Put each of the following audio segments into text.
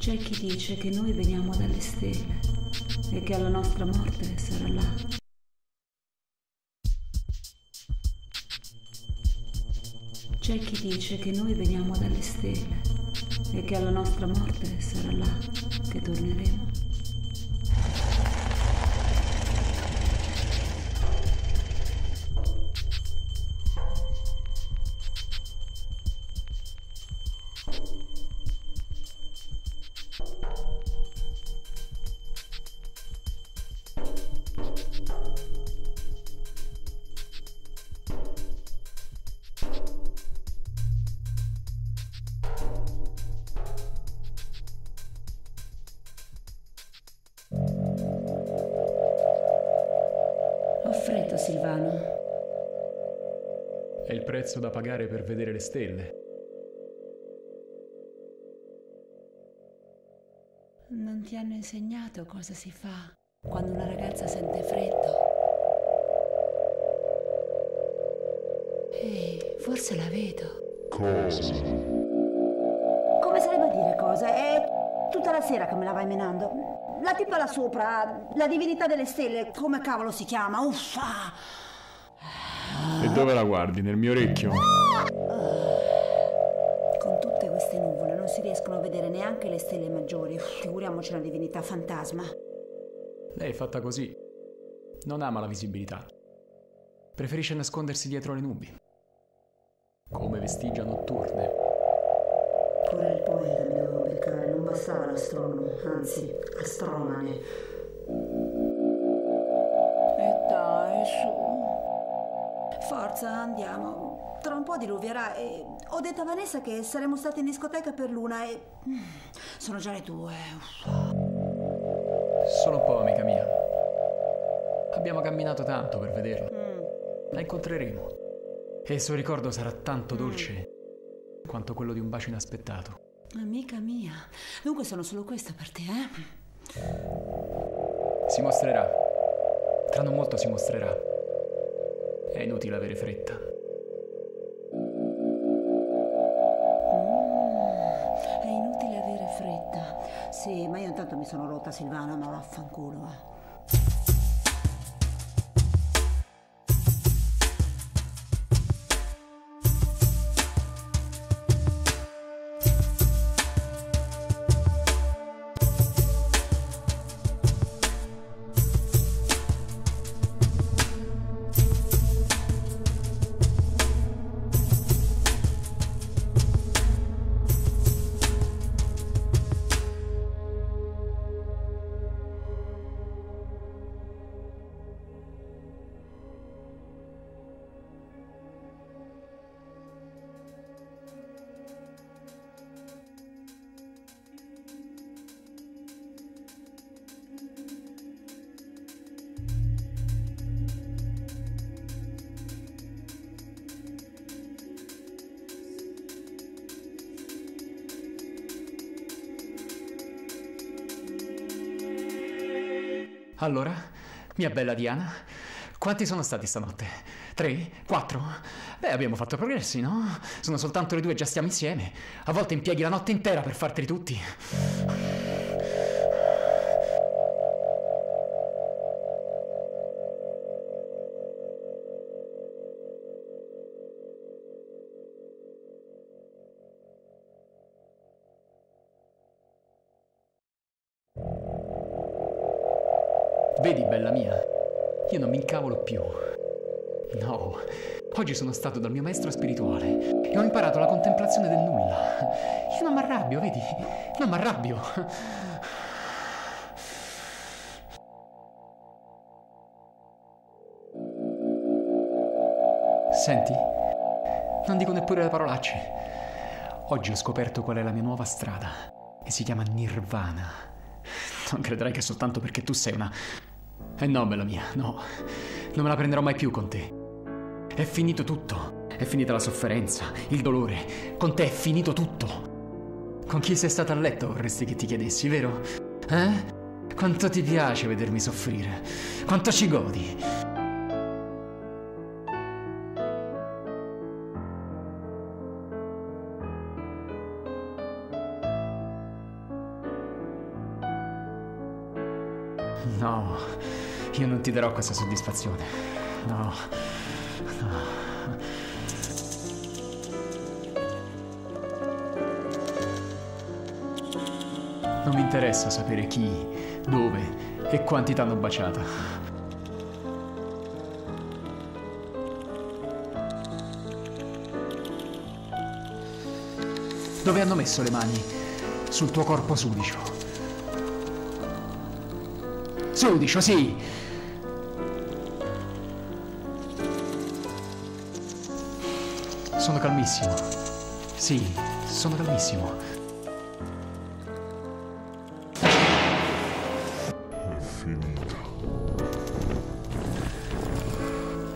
C'è chi dice che noi veniamo dalle stelle e che alla nostra morte sarà là. C'è chi dice che noi veniamo dalle stelle e che alla nostra morte sarà là che torneremo. È il prezzo da pagare per vedere le stelle. Non ti hanno insegnato cosa si fa quando una ragazza sente freddo? Ehi, forse la vedo. Cosa? Come sarebbe a dire cosa? È tutta la sera che me la vai menando. La tipa là sopra, la divinità delle stelle, come cavolo si chiama? Uffa! E dove la guardi? Nel mio orecchio? Con tutte queste nuvole non si riescono a vedere neanche le stelle maggiori. Figuriamoci una divinità fantasma. Lei è fatta così. Non ama la visibilità. Preferisce nascondersi dietro le nubi. Come vestigia notturne. Pure il poeta mi dovevo beccare, non bastava l'astronomo, anzi, astromane. Forza, andiamo. Tra un po' diluvierà e ho detto a Vanessa che saremmo stati in discoteca per l'una e... mm, Sono già le due. Solo un po', amica mia. Abbiamo camminato tanto per vederla. Mm. La incontreremo. E il suo ricordo sarà tanto dolce quanto quello di un bacio inaspettato. Amica mia. Dunque sono solo questo per te, eh? Si mostrerà. Tra non molto si mostrerà. È inutile avere fretta. È inutile avere fretta. Sì, ma io intanto mi sono rotta Silvana, ma vaffanculo, eh. Allora, mia bella Diana, quanti sono stati stanotte? Tre? Quattro? Beh, abbiamo fatto progressi, no? Sono soltanto le due e già stiamo insieme. A volte impieghi la notte intera per farteli tutti. Vedi, bella mia, incavolo più. No, oggi sono stato dal mio maestro spirituale e ho imparato la contemplazione del nulla. Io non mi arrabbio, vedi? Non mi arrabbio. Senti, non dico neppure le parolacce. Oggi ho scoperto qual è la mia nuova strada e si chiama Nirvana. Non crederai che soltanto perché tu sei una... Eh no, bella mia, no. Non me la prenderò mai più con te. È finito tutto. È finita la sofferenza, il dolore. Con te è finito tutto. Con chi sei stata a letto vorresti che ti chiedessi, vero? Eh? Quanto ti piace vedermi soffrire? Quanto ci godi? No, io non ti darò questa soddisfazione. No, no. Non mi interessa sapere chi, dove e quanti t'hanno baciata. Dove hanno messo le mani? Sul tuo corpo sudicio. Sudicio, sì! Sono calmissimo. Sì, sono calmissimo. È finita.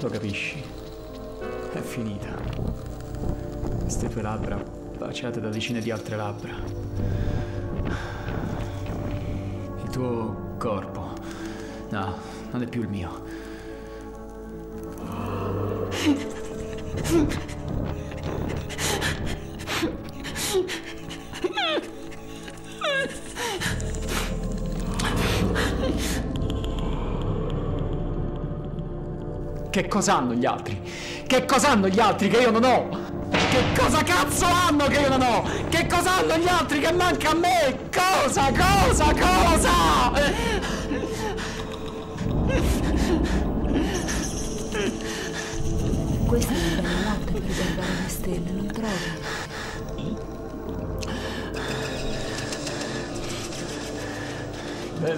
Lo capisci? È finita. Queste tue labbra baciate da decine di altre labbra. Il tuo corpo. No, non è più il mio. Che cosa hanno gli altri? Che cosa hanno gli altri che io non ho? Che cosa cazzo hanno che io non ho? Che cosa hanno gli altri che manca a me? Cosa, cosa, cosa?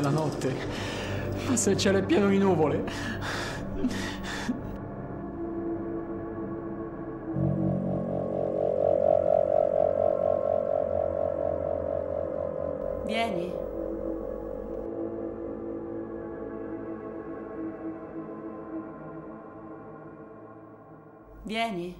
Bella notte. Ma se il cielo è pieno di nuvole. Vieni. Vieni.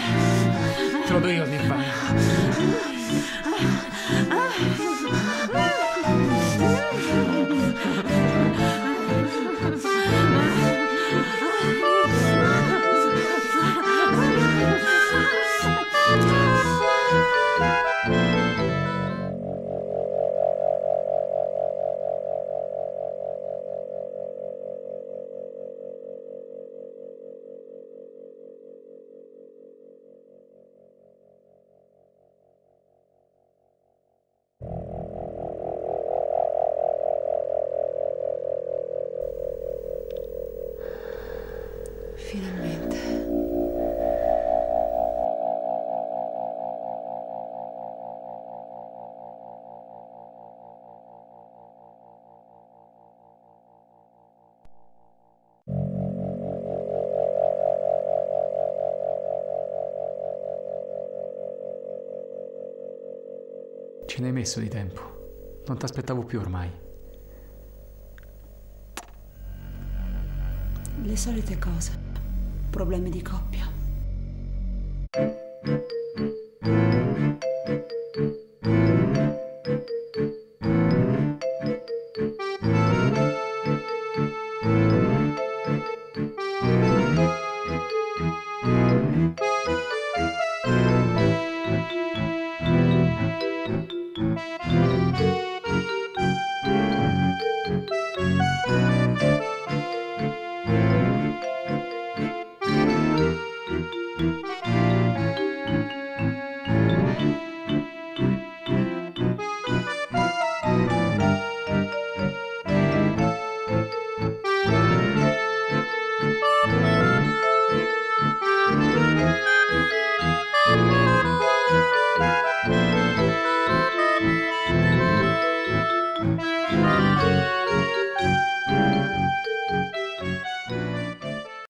Vieni qua. Finalmente. Ce ne hai messo di tempo. Non ti aspettavo più ormai. Le solite cose. Problemi di coppia.